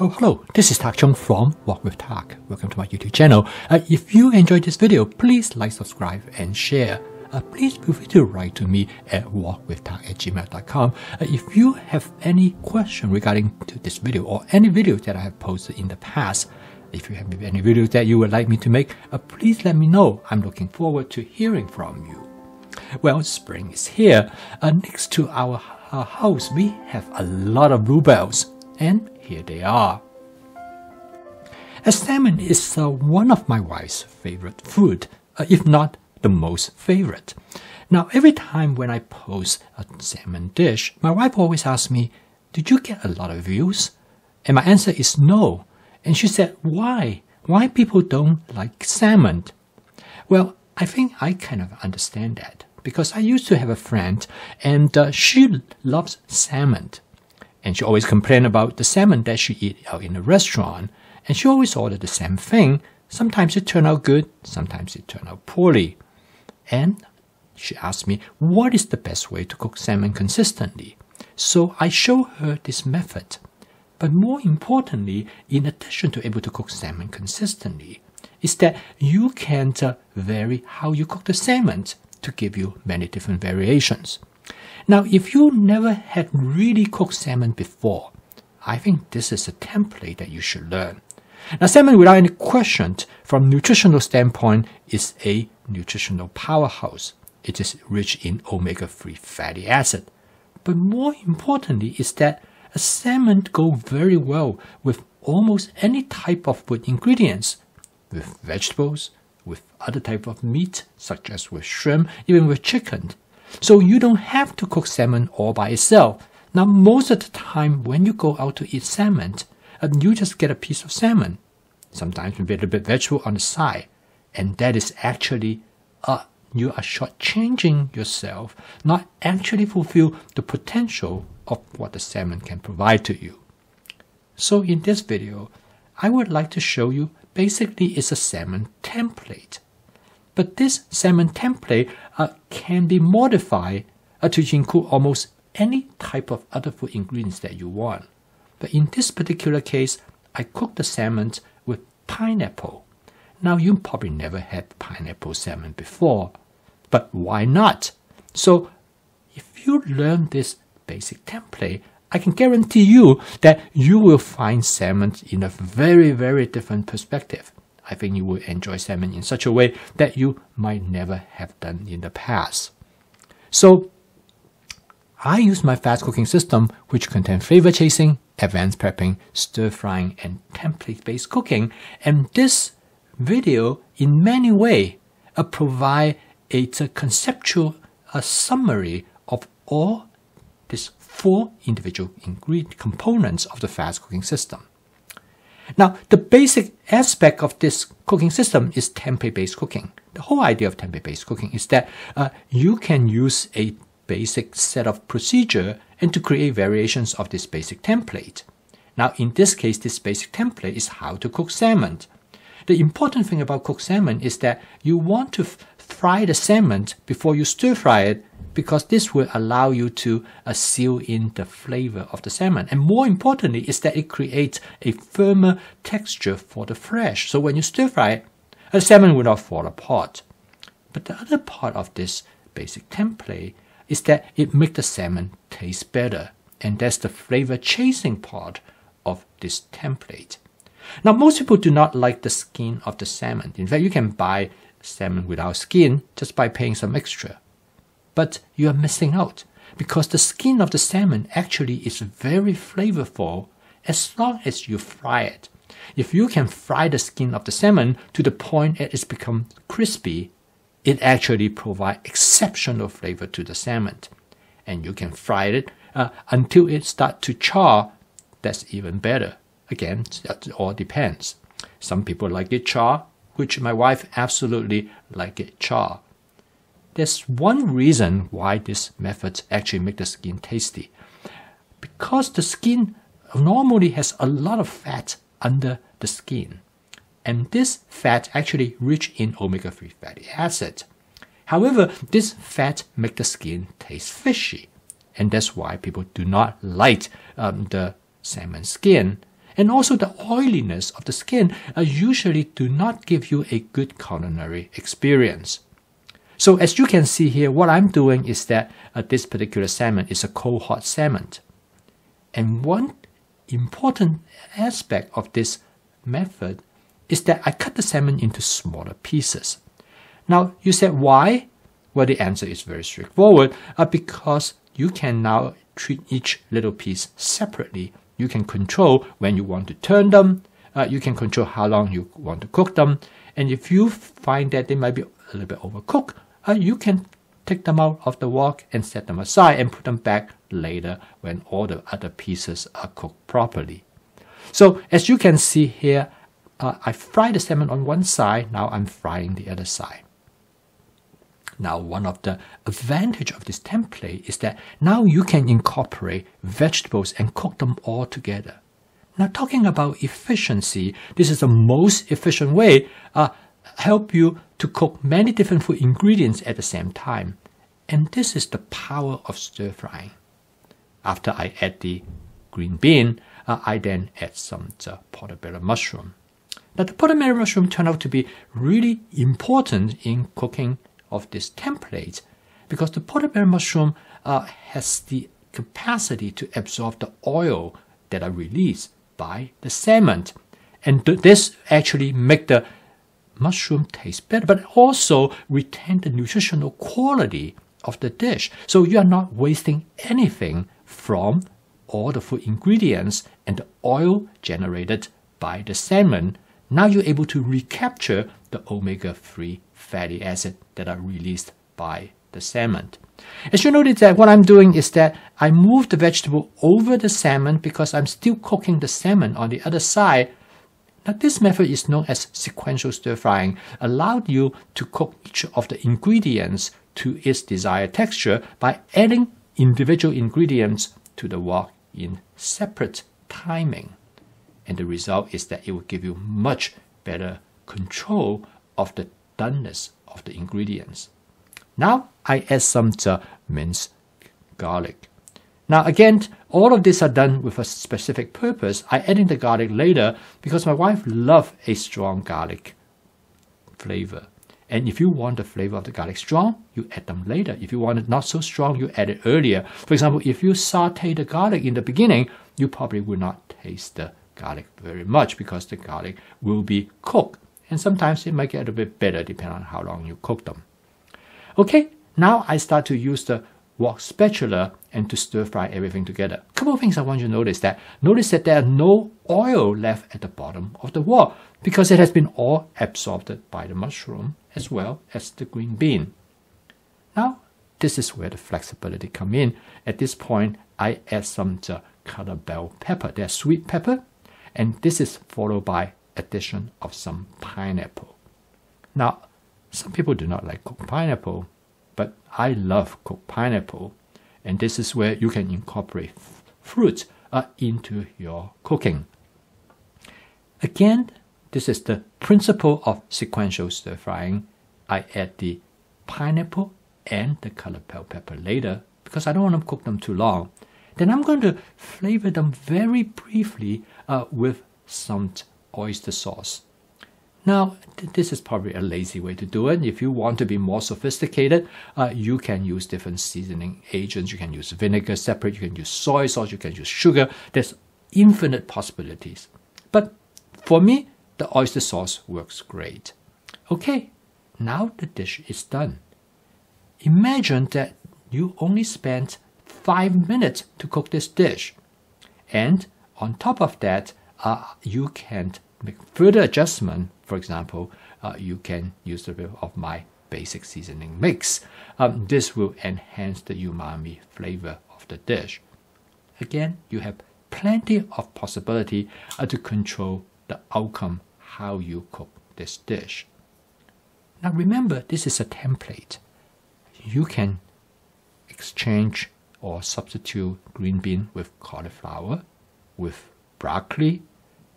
Oh, hello, this is Tak Chung from Wok with Tak. Welcome to my YouTube channel. Uh, if you enjoyed this video, please like, subscribe, and share. Uh, please feel free to write to me at wokwithtak at gmail.com uh, if you have any question regarding to this video or any videos that I have posted in the past. If you have any videos that you would like me to make, uh, please let me know. I'm looking forward to hearing from you. Well, spring is here. Uh, next to our, our house, we have a lot of bluebells, and here they are. A salmon is uh, one of my wife's favorite food, uh, if not the most favorite. Now, every time when I post a salmon dish, my wife always asks me, Did you get a lot of views? And my answer is no. And she said, Why? Why people don't like salmon? Well, I think I kind of understand that because I used to have a friend and uh, she loves salmon. And she always complained about the salmon that she eat out in a restaurant. And she always ordered the same thing. Sometimes it turned out good, sometimes it turned out poorly. And she asked me, what is the best way to cook salmon consistently? So I show her this method. But more importantly, in addition to able to cook salmon consistently, is that you can vary how you cook the salmon to give you many different variations. Now, if you never had really cooked salmon before, I think this is a template that you should learn. Now, salmon, without any question, from nutritional standpoint, is a nutritional powerhouse. It is rich in omega-3 fatty acid. But more importantly is that a salmon go very well with almost any type of food ingredients, with vegetables, with other type of meat, such as with shrimp, even with chicken. So you don't have to cook salmon all by itself. Now, most of the time when you go out to eat salmon, uh, you just get a piece of salmon, sometimes with a little bit of vegetable on the side, and that is actually uh, you are shortchanging yourself, not actually fulfill the potential of what the salmon can provide to you. So in this video, I would like to show you basically is a salmon template. But this salmon template uh, can be modified uh, to include almost any type of other food ingredients that you want. But in this particular case, I cooked the salmon with pineapple. Now, you probably never had pineapple salmon before, but why not? So, if you learn this basic template, I can guarantee you that you will find salmon in a very, very different perspective. I think you will enjoy salmon in such a way that you might never have done in the past. So, I use my fast cooking system, which contains flavor chasing, advanced prepping, stir frying, and template based cooking. And this video, in many ways, uh, provide a, a conceptual a summary of all these four individual ingredient components of the fast cooking system. Now, the basic aspect of this cooking system is template-based cooking. The whole idea of template-based cooking is that uh, you can use a basic set of procedure and to create variations of this basic template. Now, in this case, this basic template is how to cook salmon. The important thing about cooked salmon is that you want to fry the salmon before you stir fry it because this will allow you to uh, seal in the flavor of the salmon. And more importantly is that it creates a firmer texture for the flesh. So when you stir fry it, the salmon will not fall apart. But the other part of this basic template is that it makes the salmon taste better. And that's the flavor chasing part of this template. Now, most people do not like the skin of the salmon. In fact, you can buy salmon without skin just by paying some extra but you are missing out because the skin of the salmon actually is very flavorful as long as you fry it. If you can fry the skin of the salmon to the point that it's become crispy, it actually provides exceptional flavor to the salmon. And you can fry it uh, until it starts to char. That's even better. Again, that all depends. Some people like it char, which my wife absolutely like it char. There's one reason why this method actually make the skin tasty. Because the skin normally has a lot of fat under the skin. And this fat actually rich in omega-3 fatty acid. However, this fat make the skin taste fishy. And that's why people do not like um, the salmon skin. And also the oiliness of the skin uh, usually do not give you a good culinary experience. So as you can see here, what I'm doing is that uh, this particular salmon is a coho salmon. And one important aspect of this method is that I cut the salmon into smaller pieces. Now, you said why? Well, the answer is very straightforward uh, because you can now treat each little piece separately. You can control when you want to turn them, uh, you can control how long you want to cook them, and if you find that they might be a little bit overcooked, uh, you can take them out of the wok and set them aside and put them back later when all the other pieces are cooked properly. So as you can see here, uh, I fry the salmon on one side, now I'm frying the other side. Now, one of the advantage of this template is that now you can incorporate vegetables and cook them all together. Now, talking about efficiency, this is the most efficient way uh, help you to cook many different food ingredients at the same time. And this is the power of stir frying. After I add the green bean, uh, I then add some the portobello mushroom. Now the portobello mushroom turned out to be really important in cooking of this template because the portobello mushroom uh, has the capacity to absorb the oil that are released by the salmon. And th this actually make the mushroom taste better, but also retain the nutritional quality of the dish. So you are not wasting anything from all the food ingredients and the oil generated by the salmon. Now you're able to recapture the omega-3 fatty acid that are released by the salmon. As you notice that what I'm doing is that I move the vegetable over the salmon because I'm still cooking the salmon on the other side. Now this method is known as sequential stir frying, allowed you to cook each of the ingredients to its desired texture by adding individual ingredients to the wok in separate timing. And the result is that it will give you much better control of the doneness of the ingredients. Now I add some uh, minced garlic. Now again, all of these are done with a specific purpose. I add in the garlic later because my wife loves a strong garlic flavor. And if you want the flavor of the garlic strong, you add them later. If you want it not so strong, you add it earlier. For example, if you saute the garlic in the beginning, you probably will not taste the garlic very much because the garlic will be cooked and sometimes it might get a bit better depending on how long you cook them. Okay, now I start to use the wok spatula and to stir fry everything together. A couple of things I want you to notice that. Notice that there are no oil left at the bottom of the wok because it has been all absorbed by the mushroom as well as the green bean. Now, this is where the flexibility come in. At this point, I add some uh, the colored bell pepper. They're sweet pepper, and this is followed by addition of some pineapple. Now, some people do not like cooked pineapple, but I love cooked pineapple, and this is where you can incorporate fruit uh, into your cooking. Again, this is the principle of sequential stir frying. I add the pineapple and the colored bell pepper later because I don't want to cook them too long. Then I'm going to flavor them very briefly uh, with some oyster sauce. Now, th this is probably a lazy way to do it. If you want to be more sophisticated, uh, you can use different seasoning agents. You can use vinegar separate, you can use soy sauce, you can use sugar. There's infinite possibilities. But for me, the oyster sauce works great. Okay, now the dish is done. Imagine that you only spent five minutes to cook this dish. And on top of that, uh, you can make further adjustment. For example, uh, you can use a bit of my basic seasoning mix. Um, this will enhance the umami flavor of the dish. Again, you have plenty of possibility uh, to control the outcome how you cook this dish. Now remember, this is a template. You can exchange or substitute green bean with cauliflower, with broccoli,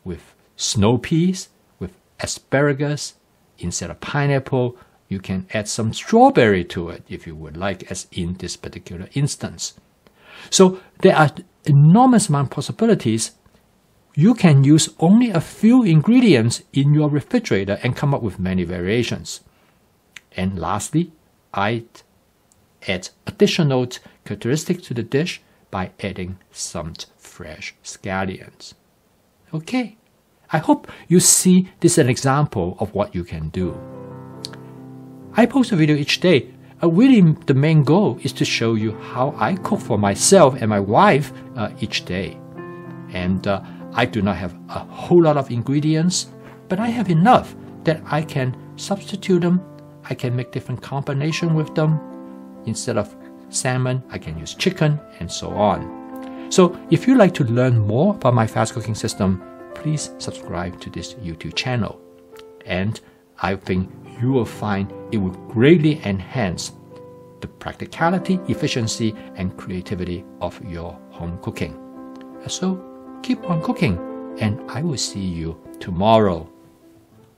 with snow peas, with asparagus. Instead of pineapple, you can add some strawberry to it if you would like, as in this particular instance. So there are enormous amount of possibilities. you can use only a few ingredients in your refrigerator and come up with many variations. And lastly, I add additional characteristics to the dish by adding some fresh scallions. Okay, I hope you see this as an example of what you can do. I post a video each day. Uh, really, the main goal is to show you how I cook for myself and my wife uh, each day. And uh, I do not have a whole lot of ingredients, but I have enough that I can substitute them. I can make different combination with them. Instead of salmon, I can use chicken and so on. So if you like to learn more about my fast cooking system, please subscribe to this YouTube channel. And I think you will find it will greatly enhance the practicality, efficiency, and creativity of your home cooking. So keep on cooking, and I will see you tomorrow.